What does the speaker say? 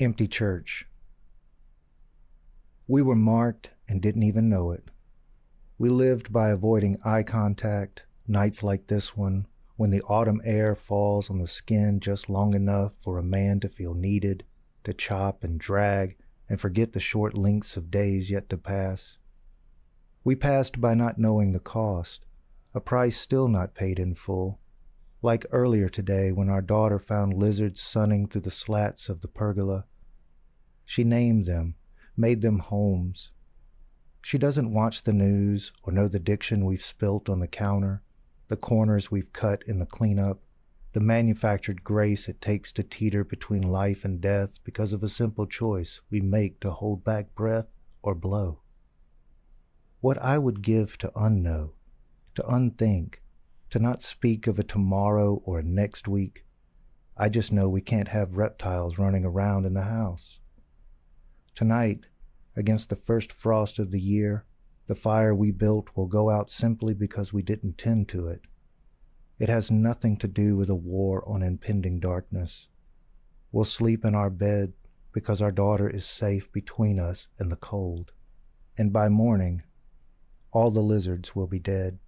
Empty church. We were marked and didn't even know it. We lived by avoiding eye contact, nights like this one, when the autumn air falls on the skin just long enough for a man to feel needed, to chop and drag and forget the short lengths of days yet to pass. We passed by not knowing the cost, a price still not paid in full, like earlier today when our daughter found lizards sunning through the slats of the pergola. She named them, made them homes. She doesn't watch the news or know the diction we've spilt on the counter, the corners we've cut in the cleanup, the manufactured grace it takes to teeter between life and death because of a simple choice we make to hold back breath or blow. What I would give to unknow, to unthink, to not speak of a tomorrow or a next week. I just know we can't have reptiles running around in the house. Tonight, against the first frost of the year, the fire we built will go out simply because we didn't tend to it. It has nothing to do with a war on impending darkness. We'll sleep in our bed because our daughter is safe between us and the cold. And by morning, all the lizards will be dead.